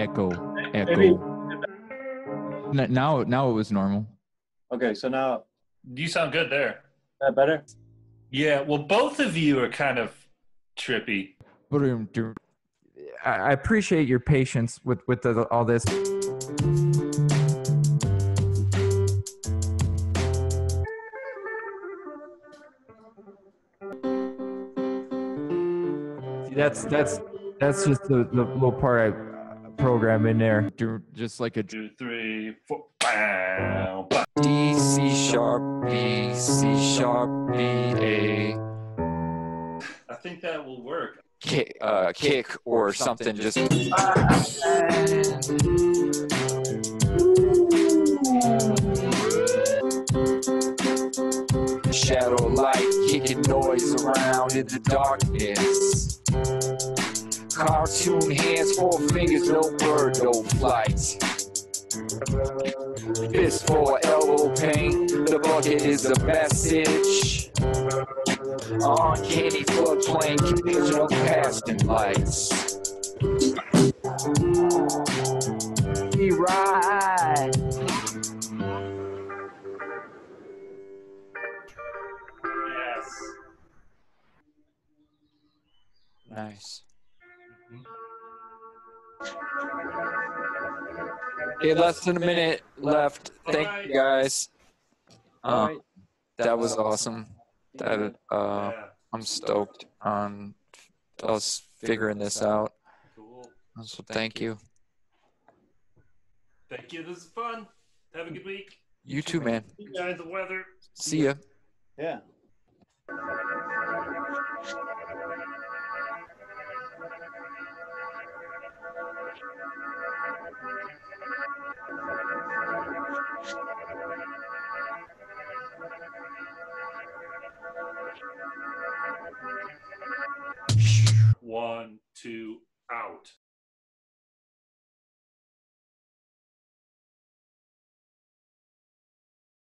Echo. Echo. N- Now, now it was normal. Okay, so now You sound good there. that better? Yeah, well, both of you are kind of trippy. I I appreciate your patience with with the, all this. See, that's that's that's just the, the little part I program in there. Do- Just like a Two, three, four. Bow, bow. D C sharp B C sharp B A I think that will work. kick, uh, kick or something. Just shadow light kicking noise around in the darkness. Cartoon hands, four fingers, no bird, no flight. Fist for elbow pain, the bucket is a message. Uncanny floodplain, conditional casting lights. We ride. Yes. Nice. Okay, less than a minute left. Thank you guys. Uh, that was awesome. That uh, I'm stoked on us figuring this out. So thank you. Thank you. This is fun. Have a good week. You too, man. Enjoy the weather. See ya. Yeah. One, two, out.